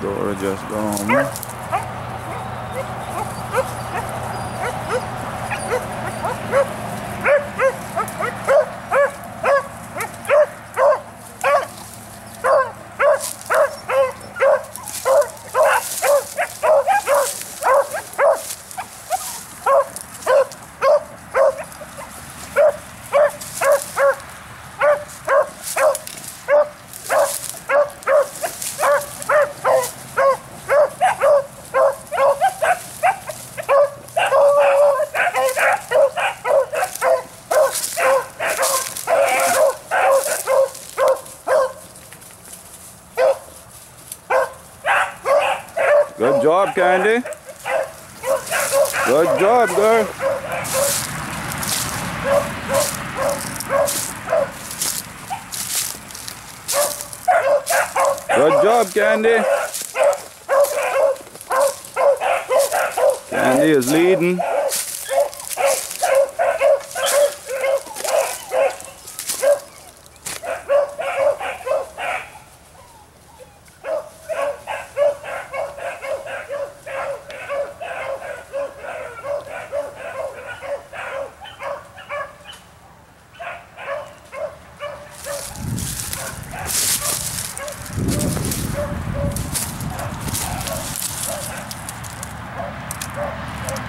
Dora just gone. Good job, Candy. Good job, girl. Good job, Candy. Candy is leading. Let's go.